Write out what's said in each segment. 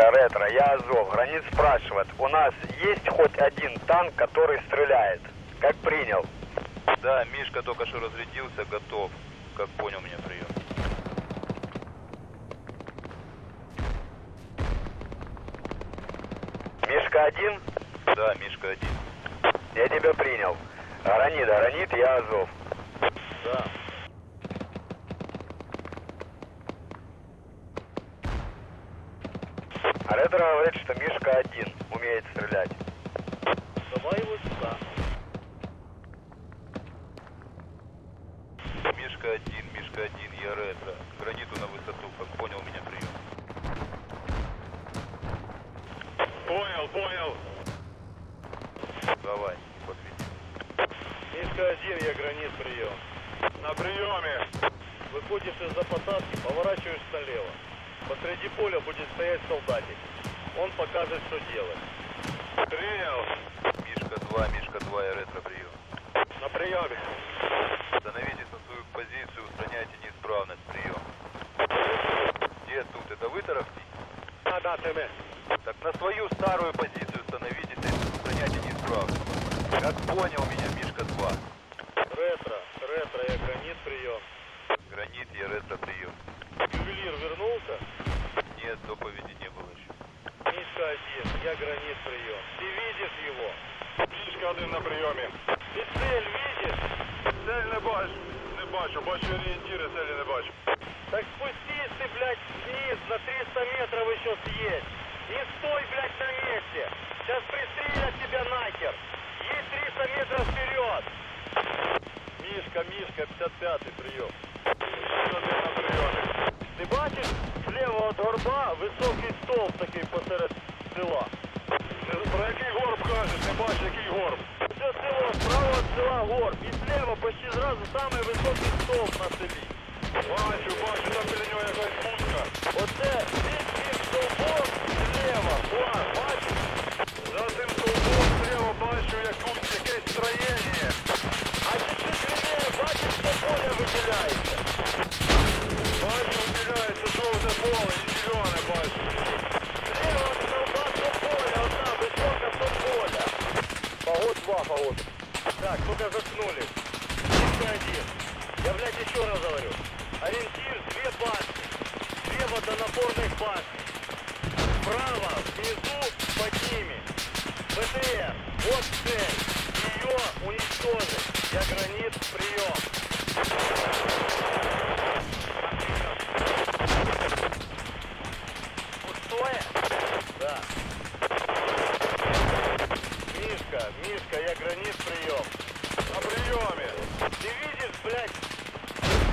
Ретро, ретро, я Азов. Гранит спрашивает, у нас есть хоть один танк, который стреляет? Как принял? Да, Мишка только что разрядился, готов. Как понял меня прием. Мишка один? Да, Мишка один. Я тебя принял. Гранит, гранит, я Азов. Да. А ретро говорит, что Мишка один, умеет стрелять. Давай его сюда. Мишка один, Мишка один, я ретро. Граниту на высоту, как понял меня прием. Понял, понял. Давай, подсвети. Мишка один, я гранит прием. На приеме. Выходишь из-за посадки, поворачиваешь налево. Посреди поля будет стоять солдатик. Он покажет, что делать. Принял. Мишка 2, Мишка 2, я ретро прием. На приеме. Становитесь на свою позицию, устраняйте неисправность, прием. Где тут? Это вы тарахтите? Да, да, ты Так на свою старую позицию становитесь и устраняйте неисправность. Как понял меня, Мишка 2. Ретро, ретро, я гранит прием. Гранит, я ретро прием. Ювелир вернулся? Нет, доповеди не было еще. Мишка один, я гранит прием. Ты видишь его? Мишка один на приеме. Ты цель видишь? Цель не бачу. Не бачу, бачу орієнтири, целі не бачу. Так спустись посеред села. Про який горб кажеш? Не бачу, який горб. Це село, справа від села горб. І зліва почти зразу самий високий стовп на селі. Бачу, бачу, там біля нього якась будка. Оце водонапорных башни. Справа, внизу, под ними. БТР. Вот цель. Ее уничтожить. Я гранит, прием. Пустое? Да. Мишка, Мишка, я гранит прием. На приеме. Ты видишь, блядь,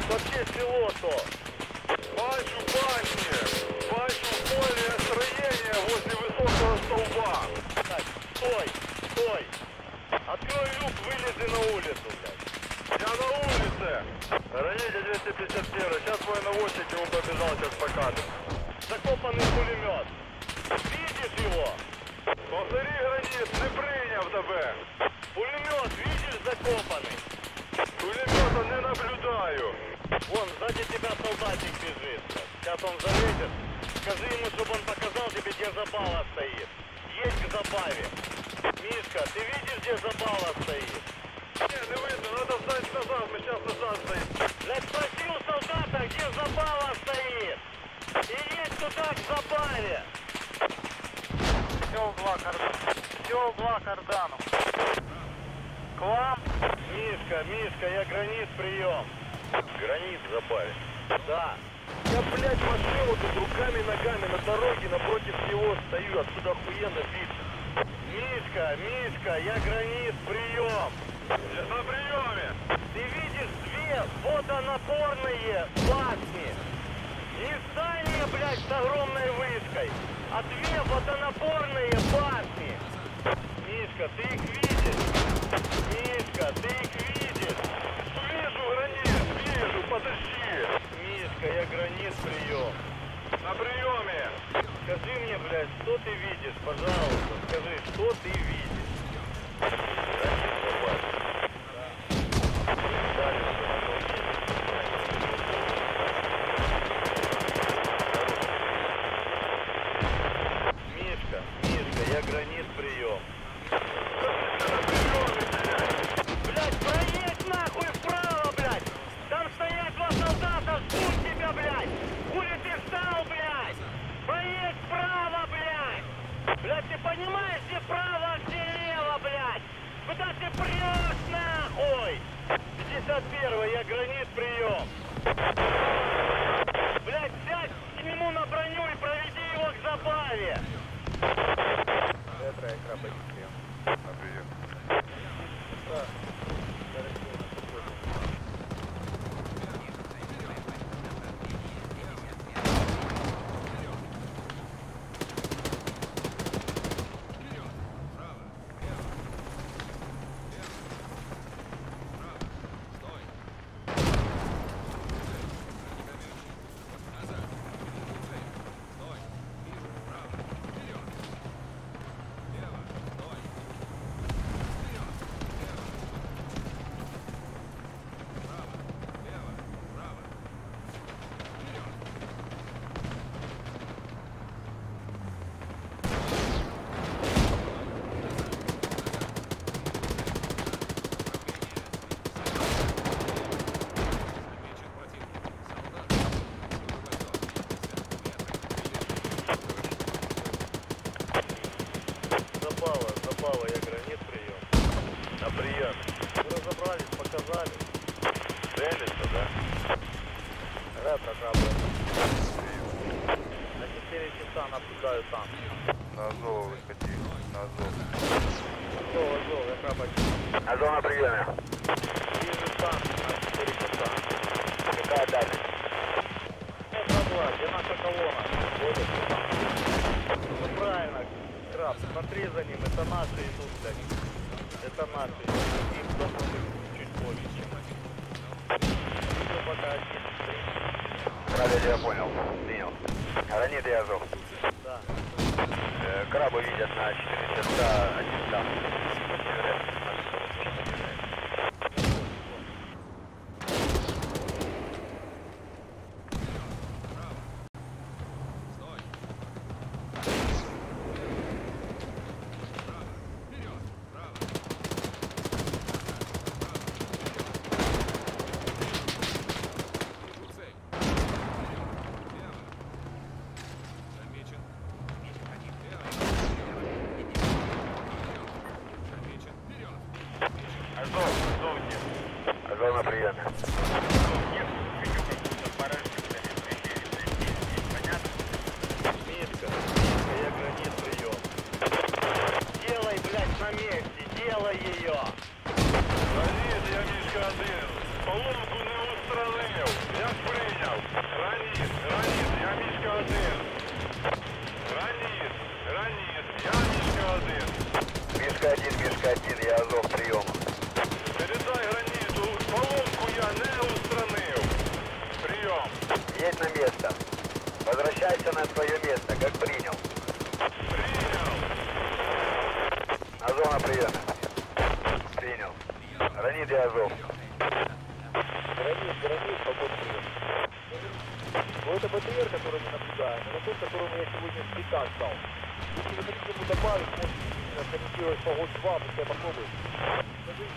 вообще село-то? Бачу башни. Бачу поле строения возле высокого столба. Так, стой, стой. Открой люк, вылези на улицу, блядь. Я на улице. Раните 251. Сейчас мой наводчик ему побежал, сейчас покажет. Закопанный пулемет. Видишь его? Повтори гранит, не прийняв тебе. Пулемет, видишь, закопанный. Пулемета не наблюдаю. Вон, сзади тебя солдатик бежит. Сейчас он залезет. Скажи ему, чтобы он показал тебе, где забава стоит. Едь к забаве. Мишка, ты видишь, где забава стоит? Не, не видно, надо встать назад, мы сейчас назад стоим. Блядь, спроси у солдата, где забава стоит. И едь туда, к забаве. Все угла кардану. Все угла кардану. К вам? Мишка, Мишка, я гранит прием. Гранит в забаве. Я, блядь, машину тут руками и ногами на дороге напротив него стою. Отсюда охуенно видно. Мишка, Мишка, я гранит прием. Я на приеме. Ты видишь две водонапорные башни. Не здание, блядь, с огромной вышкой, а две водонапорные башни. Мишка, ты их видишь? Мишка, ты их видишь? Вижу, гранит, вижу, подожди. Мишка, я гранит прием. На приеме. Скажи мне, блядь, что ты видишь, пожалуйста, скажи, что ты видишь? Гранит забавь. Да. Дальше. прешь нахуй! 51 я гранит прием. Блять, сядь к нему на броню и проведи его к забаве. На прием. Запало, запало, я гранит прием. На прием. Вы разобрались, показали. Целится, да? Ретро, капля. На 4 часа наблюдаю там. На Азова выходи. На Азов. Зол, зол, я крабач. Азов на приеме. Вижу там на 4 часа. Какая дальность? Ну, согласен, где наша колонна? Ходит. Ну, правильно, краб, смотри за ним, это наши идут, блядь. Это наши. Их должно быть чуть больше, чем они. Вижу пока один. Я понял. Принял. Гранит и Азов. Да. Э, крабы видят на 4 часа один там. Невероятно. Азов, Азов нет. Азов на приеме. Азов нет. Видю, как будто барашки, блядь, прилили, блядь, здесь, здесь, понятно? Мишка, Мишка, я гранит прием. Делай, блядь, на месте, делай ее. Гранит, я Мишка один. Поломку не устранив. Як прийняв. Гранит, гранит, я Мишка один. Гранит, гранит, я Мишка один. Мишка один, Мишка один, я Азов прием. Передай граниту, поломку я не устранив. Прийом. Едь на место. Возвращайся на свое место, как принял. Прийняв. Азов на приеме. Принял. Гранит и Азов. Гранит, гранит, погодь прием. Ну, это БТР, который мы наблюдаем, это тот, которому я сегодня приказ дал. Если вы хотите ему добавить, можете комментировать погод 2, пускай попробует. Скажите,